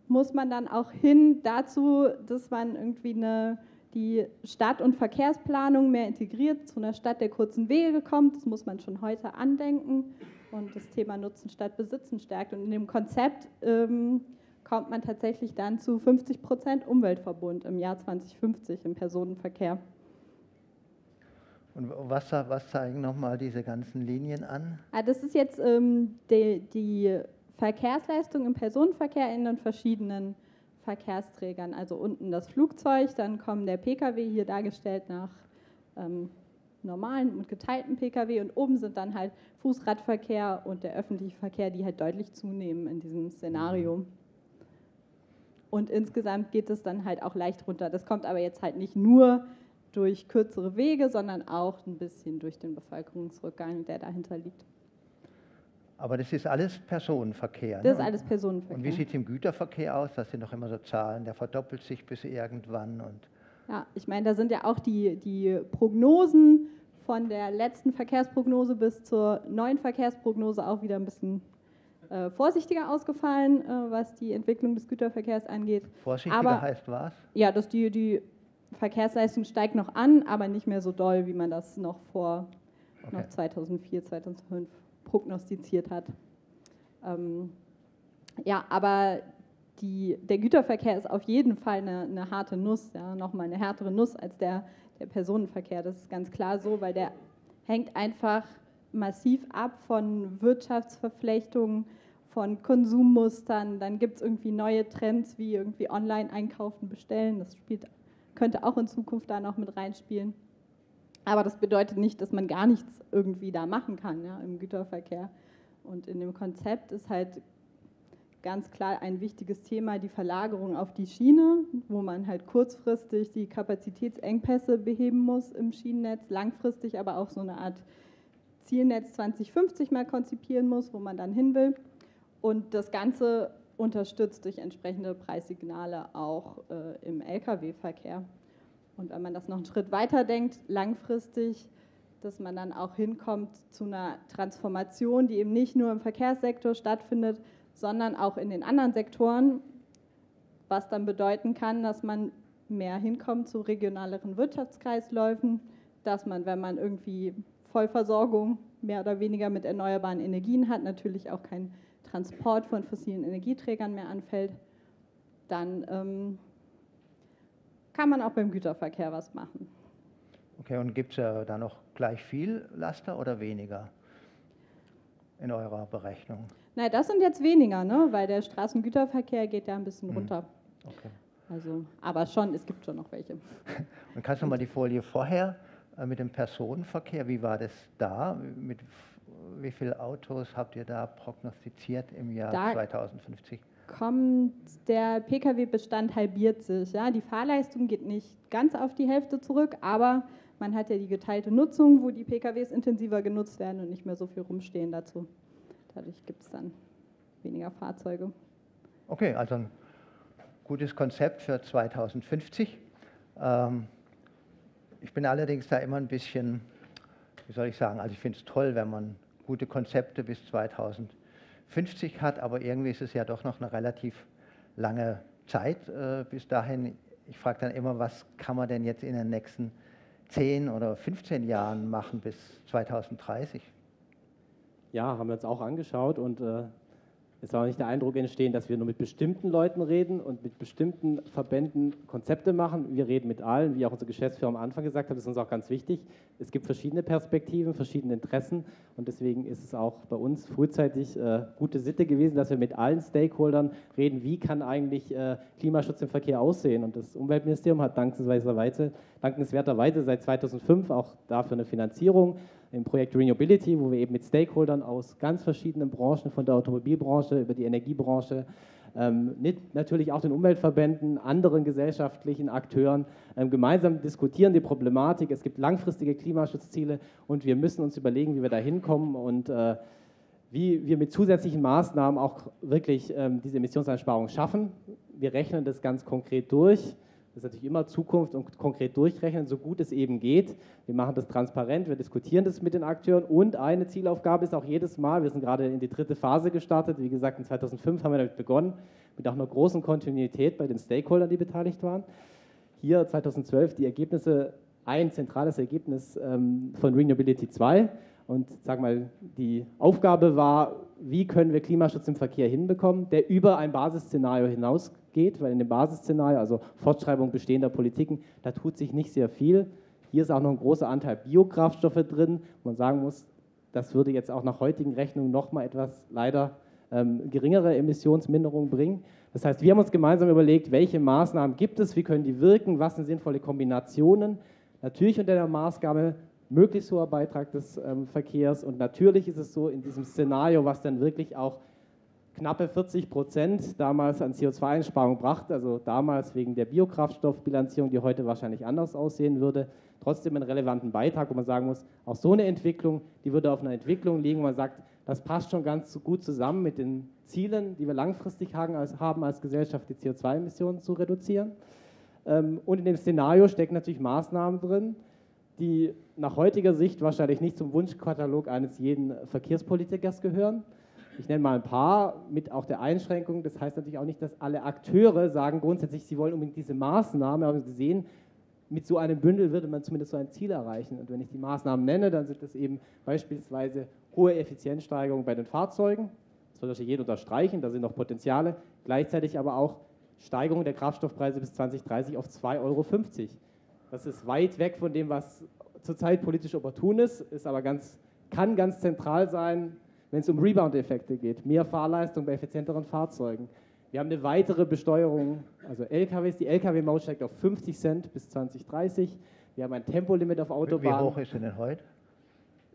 muss man dann auch hin dazu, dass man irgendwie eine, die Stadt- und Verkehrsplanung mehr integriert, zu einer Stadt der kurzen Wege kommt. Das muss man schon heute andenken und das Thema Nutzen statt Besitzen stärkt. Und in dem Konzept ähm, kommt man tatsächlich dann zu 50 Prozent Umweltverbund im Jahr 2050 im Personenverkehr. Und was, was zeigen nochmal diese ganzen Linien an? Ah, das ist jetzt ähm, die, die Verkehrsleistung im Personenverkehr in den verschiedenen Verkehrsträgern. Also unten das Flugzeug, dann kommt der Pkw hier dargestellt nach ähm, normalen und geteilten Pkw und oben sind dann halt Fußradverkehr und der öffentliche Verkehr, die halt deutlich zunehmen in diesem Szenario. Mhm. Und insgesamt geht es dann halt auch leicht runter. Das kommt aber jetzt halt nicht nur durch kürzere Wege, sondern auch ein bisschen durch den Bevölkerungsrückgang, der dahinter liegt. Aber das ist alles Personenverkehr. Das ne? ist alles Personenverkehr. Und wie sieht es im Güterverkehr aus? Das sind doch immer so Zahlen, der verdoppelt sich bis irgendwann. Und ja, ich meine, da sind ja auch die, die Prognosen von der letzten Verkehrsprognose bis zur neuen Verkehrsprognose auch wieder ein bisschen äh, vorsichtiger ausgefallen, äh, was die Entwicklung des Güterverkehrs angeht. Vorsichtiger aber, heißt was? Ja, dass die, die Verkehrsleistung steigt noch an, aber nicht mehr so doll, wie man das noch vor okay. noch 2004, 2005 prognostiziert hat. Ähm, ja, aber die, der Güterverkehr ist auf jeden Fall eine, eine harte Nuss, ja, nochmal eine härtere Nuss als der, der Personenverkehr. Das ist ganz klar so, weil der hängt einfach massiv ab von Wirtschaftsverflechtungen, von Konsummustern. Dann gibt es irgendwie neue Trends wie irgendwie Online-Einkaufen, bestellen. Das spielt, könnte auch in Zukunft da noch mit reinspielen. Aber das bedeutet nicht, dass man gar nichts irgendwie da machen kann ja, im Güterverkehr. Und in dem Konzept ist halt ganz klar ein wichtiges Thema die Verlagerung auf die Schiene, wo man halt kurzfristig die Kapazitätsengpässe beheben muss im Schienennetz, langfristig aber auch so eine Art Zielnetz 2050 mal konzipieren muss, wo man dann hin will. Und das Ganze unterstützt durch entsprechende Preissignale auch äh, im Lkw-Verkehr. Und wenn man das noch einen Schritt weiter denkt, langfristig, dass man dann auch hinkommt zu einer Transformation, die eben nicht nur im Verkehrssektor stattfindet, sondern auch in den anderen Sektoren, was dann bedeuten kann, dass man mehr hinkommt zu regionaleren Wirtschaftskreisläufen, dass man, wenn man irgendwie Vollversorgung mehr oder weniger mit erneuerbaren Energien hat, natürlich auch kein Transport von fossilen Energieträgern mehr anfällt, dann ähm, kann man auch beim Güterverkehr was machen. Okay, und gibt es ja da noch gleich viel Laster oder weniger in eurer Berechnung? Nein, das sind jetzt weniger, ne? weil der Straßengüterverkehr geht ja ein bisschen mhm. runter. Okay. Also, aber schon, es gibt schon noch welche. Und kannst du mal die Folie vorher äh, mit dem Personenverkehr, wie war das da? Mit wie viele Autos habt ihr da prognostiziert im Jahr da 2050? Kommt der Pkw-Bestand halbiert sich. Ja? Die Fahrleistung geht nicht ganz auf die Hälfte zurück, aber man hat ja die geteilte Nutzung, wo die PKWs intensiver genutzt werden und nicht mehr so viel rumstehen dazu. Dadurch gibt es dann weniger Fahrzeuge. Okay, also ein gutes Konzept für 2050. Ähm, ich bin allerdings da immer ein bisschen, wie soll ich sagen, also ich finde es toll, wenn man gute Konzepte bis 2050 hat, aber irgendwie ist es ja doch noch eine relativ lange Zeit äh, bis dahin. Ich frage dann immer, was kann man denn jetzt in den nächsten 10 oder 15 Jahren machen bis 2030? Ja, haben wir uns auch angeschaut und äh, es soll nicht der Eindruck entstehen, dass wir nur mit bestimmten Leuten reden und mit bestimmten Verbänden Konzepte machen. Wir reden mit allen, wie auch unser Geschäftsführer am Anfang gesagt hat, ist uns auch ganz wichtig. Es gibt verschiedene Perspektiven, verschiedene Interessen und deswegen ist es auch bei uns frühzeitig äh, gute Sitte gewesen, dass wir mit allen Stakeholdern reden, wie kann eigentlich äh, Klimaschutz im Verkehr aussehen. Und das Umweltministerium hat dankenswerterweise, dankenswerterweise seit 2005 auch dafür eine Finanzierung im Projekt Renewability, wo wir eben mit Stakeholdern aus ganz verschiedenen Branchen, von der Automobilbranche über die Energiebranche, ähm, natürlich auch den Umweltverbänden, anderen gesellschaftlichen Akteuren ähm, gemeinsam diskutieren die Problematik. Es gibt langfristige Klimaschutzziele und wir müssen uns überlegen, wie wir da hinkommen und äh, wie wir mit zusätzlichen Maßnahmen auch wirklich ähm, diese Emissionseinsparung schaffen. Wir rechnen das ganz konkret durch. Das ist natürlich immer Zukunft und konkret durchrechnen, so gut es eben geht. Wir machen das transparent, wir diskutieren das mit den Akteuren und eine Zielaufgabe ist auch jedes Mal, wir sind gerade in die dritte Phase gestartet, wie gesagt, in 2005 haben wir damit begonnen, mit auch einer großen Kontinuität bei den Stakeholdern, die beteiligt waren. Hier 2012 die Ergebnisse, ein zentrales Ergebnis ähm, von Renewability 2 und sag mal, die Aufgabe war, wie können wir Klimaschutz im Verkehr hinbekommen, der über ein Basisszenario hinausgeht, weil in dem Basisszenario, also Fortschreibung bestehender Politiken, da tut sich nicht sehr viel. Hier ist auch noch ein großer Anteil Biokraftstoffe drin. Man sagen muss, das würde jetzt auch nach heutigen Rechnungen noch mal etwas leider ähm, geringere Emissionsminderung bringen. Das heißt, wir haben uns gemeinsam überlegt, welche Maßnahmen gibt es, wie können die wirken, was sind sinnvolle Kombinationen. Natürlich unter der Maßgabe, möglichst hoher Beitrag des ähm, Verkehrs. Und natürlich ist es so in diesem Szenario, was dann wirklich auch knappe 40 Prozent damals an CO2-Einsparung brachte, also damals wegen der Biokraftstoffbilanzierung, die heute wahrscheinlich anders aussehen würde, trotzdem einen relevanten Beitrag, wo man sagen muss, auch so eine Entwicklung, die würde auf einer Entwicklung liegen, wo man sagt, das passt schon ganz gut zusammen mit den Zielen, die wir langfristig haben als, Gesellschaft, die CO2-Emissionen zu reduzieren. Ähm, und in dem Szenario stecken natürlich Maßnahmen drin, die nach heutiger Sicht wahrscheinlich nicht zum Wunschkatalog eines jeden Verkehrspolitikers gehören. Ich nenne mal ein paar mit auch der Einschränkung. Das heißt natürlich auch nicht, dass alle Akteure sagen grundsätzlich, sie wollen unbedingt diese Maßnahme, aber sie sehen, mit so einem Bündel würde man zumindest so ein Ziel erreichen. Und wenn ich die Maßnahmen nenne, dann sind das eben beispielsweise hohe Effizienzsteigerung bei den Fahrzeugen. Das sollte jeder unterstreichen, da sind noch Potenziale. Gleichzeitig aber auch Steigerung der Kraftstoffpreise bis 2030 auf 2,50 Euro. Das ist weit weg von dem, was zurzeit politisch opportun ist, ist aber ganz, kann ganz zentral sein, wenn es um Rebound-Effekte geht. Mehr Fahrleistung bei effizienteren Fahrzeugen. Wir haben eine weitere Besteuerung, also LKWs. Die LKW-Maut steigt auf 50 Cent bis 2030. Wir haben ein Tempolimit auf Autobahnen. Wie hoch ist sie denn heute?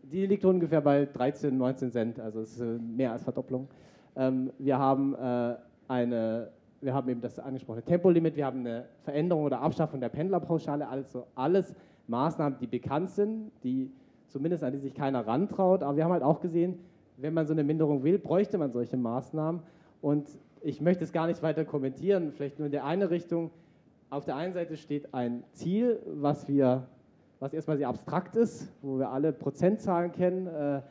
Die liegt ungefähr bei 13, 19 Cent, also es ist äh, mehr als Verdopplung. Ähm, wir haben äh, eine wir haben eben das angesprochene Tempolimit, wir haben eine Veränderung oder Abschaffung der Pendlerpauschale, also alles Maßnahmen, die bekannt sind, die zumindest an die sich keiner rantraut. Aber wir haben halt auch gesehen, wenn man so eine Minderung will, bräuchte man solche Maßnahmen. Und ich möchte es gar nicht weiter kommentieren, vielleicht nur in der eine Richtung. Auf der einen Seite steht ein Ziel, was wir, was erstmal sehr abstrakt ist, wo wir alle Prozentzahlen kennen. Äh,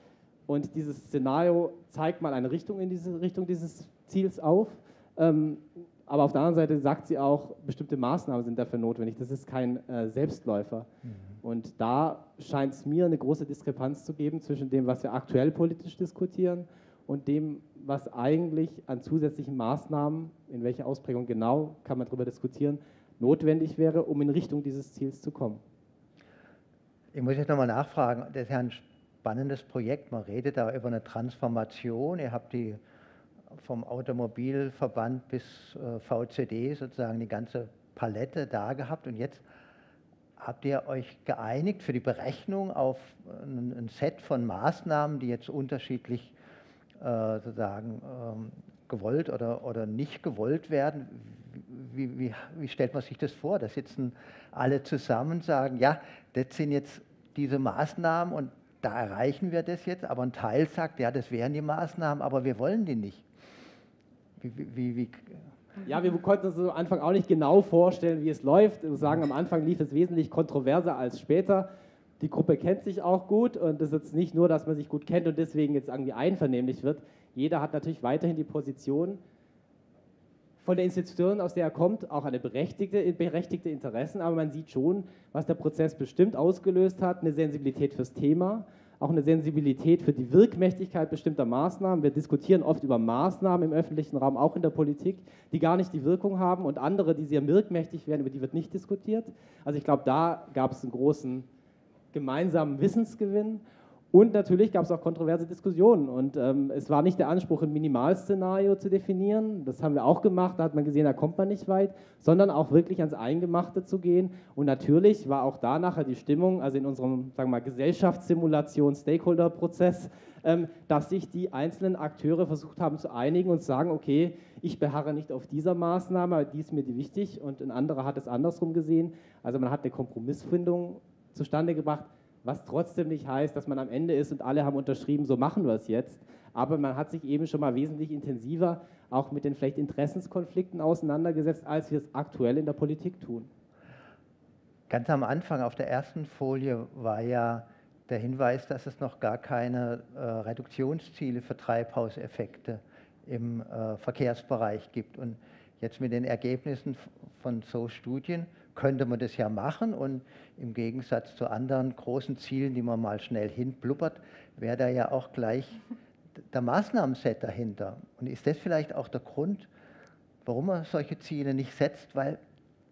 und dieses Szenario zeigt mal eine Richtung in diese Richtung dieses Ziels auf. Ähm, aber auf der anderen Seite sagt sie auch, bestimmte Maßnahmen sind dafür notwendig. Das ist kein äh, Selbstläufer. Mhm. Und da scheint es mir eine große Diskrepanz zu geben zwischen dem, was wir aktuell politisch diskutieren und dem, was eigentlich an zusätzlichen Maßnahmen, in welcher Ausprägung genau, kann man darüber diskutieren, notwendig wäre, um in Richtung dieses Ziels zu kommen. Ich muss jetzt nochmal nachfragen, das ist ja ein spannendes Projekt, man redet da über eine Transformation, ihr habt die vom Automobilverband bis äh, VCD sozusagen die ganze Palette da gehabt. Und jetzt habt ihr euch geeinigt für die Berechnung auf ein, ein Set von Maßnahmen, die jetzt unterschiedlich äh, sozusagen ähm, gewollt oder, oder nicht gewollt werden. Wie, wie, wie, stellt man sich das vor? Da sitzen alle zusammen und sagen, ja, das sind jetzt diese Maßnahmen und da erreichen wir das jetzt, aber ein Teil sagt, ja, das wären die Maßnahmen, aber wir wollen die nicht. Wie, wie, ja, wir konnten uns am Anfang auch nicht genau vorstellen, wie es läuft. Wir sagen, am Anfang lief es wesentlich kontroverser als später. Die Gruppe kennt sich auch gut und es ist jetzt nicht nur, dass man sich gut kennt und deswegen jetzt irgendwie einvernehmlich wird. Jeder hat natürlich weiterhin die Position von der Institution, aus der er kommt, auch eine berechtigte, berechtigte Interessen, aber man sieht schon, was der Prozess bestimmt ausgelöst hat, eine Sensibilität fürs Thema auch eine Sensibilität für die Wirkmächtigkeit bestimmter Maßnahmen. Wir diskutieren oft über Maßnahmen im öffentlichen Raum, auch in der Politik, die gar nicht die Wirkung haben und andere, die sehr wirkmächtig werden, über die wird nicht diskutiert. Also ich glaube, da gab es einen großen gemeinsamen Wissensgewinn und natürlich gab es auch kontroverse Diskussionen. Und ähm, es war nicht der Anspruch, ein Minimalszenario zu definieren. Das haben wir auch gemacht. Da hat man gesehen, da kommt man nicht weit, sondern auch wirklich ans Eingemachte zu gehen. Und natürlich war auch da nachher die Stimmung, also in unserem, sagen wir mal, Gesellschaftssimulation, Stakeholder-Prozess, ähm, dass sich die einzelnen Akteure versucht haben zu einigen und sagen, okay, ich beharre nicht auf dieser Maßnahme, die ist mir die wichtig. Und ein anderer hat es andersrum gesehen. Also man hat eine Kompromissfindung zustande gebracht was trotzdem nicht heißt, dass man am Ende ist und alle haben unterschrieben, so machen wir es jetzt. Aber man hat sich eben schon mal wesentlich intensiver auch mit den vielleicht Interessenskonflikten auseinandergesetzt, als wir es aktuell in der Politik tun. Ganz am Anfang auf der ersten Folie war ja der Hinweis, dass es noch gar keine äh, Reduktionsziele für Treibhauseffekte im äh, Verkehrsbereich gibt. Und jetzt mit den Ergebnissen von so Studien könnte man das ja machen und im Gegensatz zu anderen großen Zielen, die man mal schnell hinblubbert, wäre da ja auch gleich der Maßnahmenset dahinter. Und ist das vielleicht auch der Grund, warum man solche Ziele nicht setzt, weil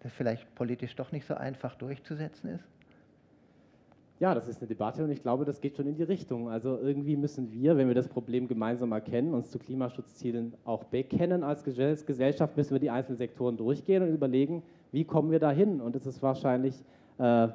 das vielleicht politisch doch nicht so einfach durchzusetzen ist? Ja, das ist eine Debatte und ich glaube, das geht schon in die Richtung. Also irgendwie müssen wir, wenn wir das Problem gemeinsam erkennen, uns zu Klimaschutzzielen auch bekennen als Gesellschaft, müssen wir die einzelnen Sektoren durchgehen und überlegen, wie kommen wir da hin? Und es ist wahrscheinlich, äh,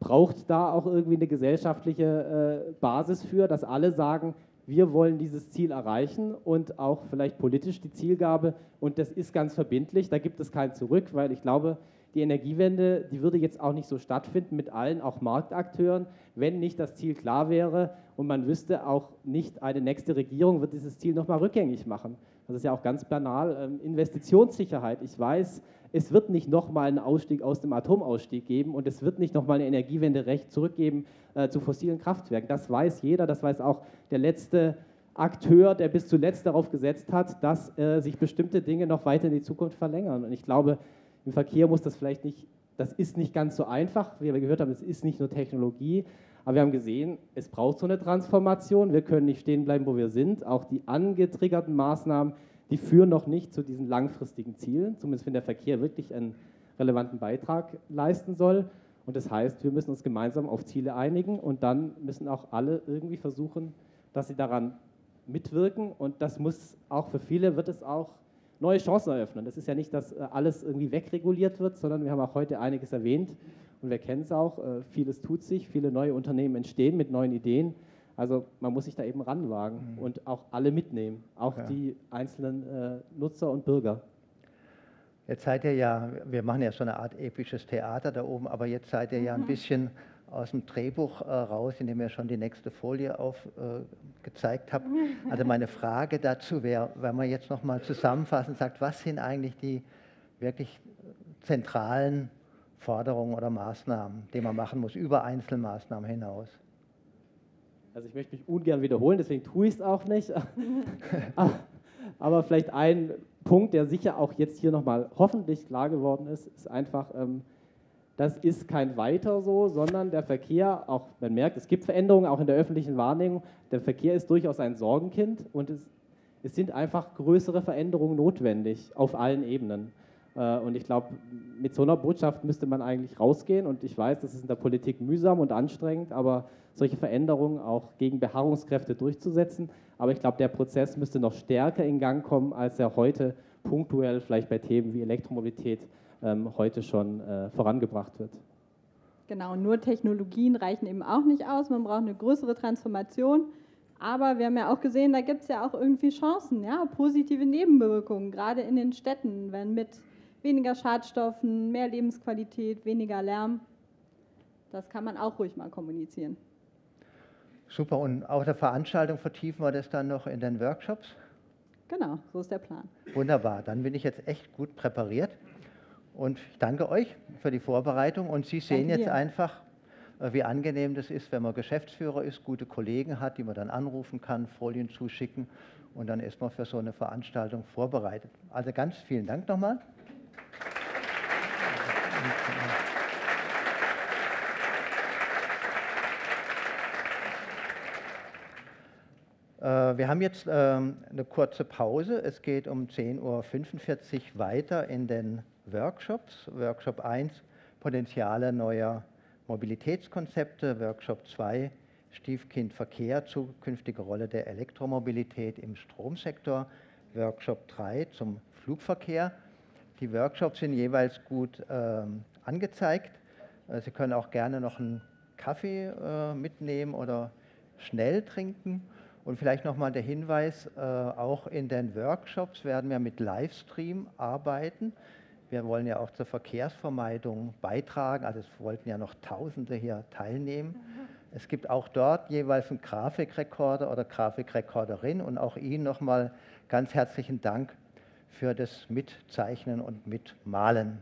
braucht da auch irgendwie eine gesellschaftliche äh, Basis für, dass alle sagen, wir wollen dieses Ziel erreichen und auch vielleicht politisch die Zielgabe. Und das ist ganz verbindlich, da gibt es kein Zurück, weil ich glaube, die Energiewende, die würde jetzt auch nicht so stattfinden mit allen, auch Marktakteuren, wenn nicht das Ziel klar wäre und man wüsste auch nicht, eine nächste Regierung wird dieses Ziel nochmal rückgängig machen. Das ist ja auch ganz banal. Ähm, Investitionssicherheit. Ich weiß, es wird nicht nochmal einen Ausstieg aus dem Atomausstieg geben und es wird nicht nochmal eine Energiewende recht zurückgeben äh, zu fossilen Kraftwerken. Das weiß jeder, das weiß auch der letzte Akteur, der bis zuletzt darauf gesetzt hat, dass äh, sich bestimmte Dinge noch weiter in die Zukunft verlängern. Und ich glaube, im Verkehr muss das vielleicht nicht, das ist nicht ganz so einfach, wie wir gehört haben, es ist nicht nur Technologie, aber wir haben gesehen, es braucht so eine Transformation. Wir können nicht stehen bleiben, wo wir sind. Auch die angetriggerten Maßnahmen, die führen noch nicht zu diesen langfristigen Zielen, zumindest wenn der Verkehr wirklich einen relevanten Beitrag leisten soll. Und das heißt, wir müssen uns gemeinsam auf Ziele einigen und dann müssen auch alle irgendwie versuchen, dass sie daran mitwirken. Und das muss auch für viele, wird es auch neue Chancen eröffnen. Das ist ja nicht, dass äh, alles irgendwie wegreguliert wird, sondern wir haben auch heute einiges erwähnt und wir kennen es auch, äh, vieles tut sich, viele neue Unternehmen entstehen mit neuen Ideen. Also man muss sich da eben ranwagen mhm. und auch alle mitnehmen, auch ja. die einzelnen äh, Nutzer und Bürger. Jetzt seid ihr ja, wir machen ja so eine Art episches Theater da oben, aber jetzt seid ihr ja ein mhm. bisschen aus dem Drehbuch äh, raus, in dem ihr schon die nächste Folie aufgezeigt äh, habt. Also meine Frage dazu wäre, wenn man jetzt nochmal zusammenfassend sagt, was sind eigentlich die wirklich zentralen Forderungen oder Maßnahmen, die man machen muss, über Einzelmaßnahmen hinaus? Also ich möchte mich ungern wiederholen, deswegen tue ich es auch nicht. Aber vielleicht ein Punkt, der sicher auch jetzt hier nochmal hoffentlich klar geworden ist, ist einfach, ähm, das ist kein Weiter so, sondern der Verkehr, auch man merkt, es gibt Veränderungen auch in der öffentlichen Wahrnehmung, der Verkehr ist durchaus ein Sorgenkind und es, es sind einfach größere Veränderungen notwendig auf allen Ebenen. Äh, und ich glaube, mit so einer Botschaft müsste man eigentlich rausgehen. Und ich weiß, das ist in der Politik mühsam und anstrengend, aber solche Veränderungen auch gegen Beharrungskräfte durchzusetzen. Aber ich glaube, der Prozess müsste noch stärker in Gang kommen, als er heute punktuell vielleicht bei Themen wie Elektromobilität heute schon äh, vorangebracht wird. Genau, nur Technologien reichen eben auch nicht aus. Man braucht eine größere Transformation. Aber wir haben ja auch gesehen, da gibt es ja auch irgendwie Chancen, ja, positive Nebenwirkungen, gerade in den Städten, wenn mit weniger Schadstoffen, mehr Lebensqualität, weniger Lärm. Das kann man auch ruhig mal kommunizieren. Super, und auch der Veranstaltung vertiefen wir das dann noch in den Workshops? Genau, so ist der Plan. Wunderbar, dann bin ich jetzt echt gut präpariert. Und ich danke euch für die Vorbereitung. Und Sie sehen jetzt einfach, äh, wie angenehm das ist, wenn man Geschäftsführer ist, gute Kollegen hat, die man dann anrufen kann, Folien zuschicken und dann ist man für so eine Veranstaltung vorbereitet. Also ganz vielen Dank nochmal. Äh, wir haben jetzt ähm, eine kurze Pause. Es geht um 10.45 Uhr weiter in den Workshops. Workshop 1, Potenziale neuer Mobilitätskonzepte. Workshop 2, Stiefkind Verkehr, zukünftige Rolle der Elektromobilität im Stromsektor. Workshop 3 zum Flugverkehr. Die Workshops sind jeweils gut ähm, angezeigt. Äh, Sie können auch gerne noch einen Kaffee äh, mitnehmen oder schnell trinken. Und vielleicht nochmal der Hinweis, äh, auch in den Workshops werden wir mit Livestream arbeiten. Wir wollen ja auch zur Verkehrsvermeidung beitragen. Also es wollten ja noch Tausende hier teilnehmen. Es gibt auch dort jeweils einen Grafikrekorder oder Grafikrekorderin. Und auch Ihnen nochmal ganz herzlichen Dank für das Mitzeichnen und Mitmalen.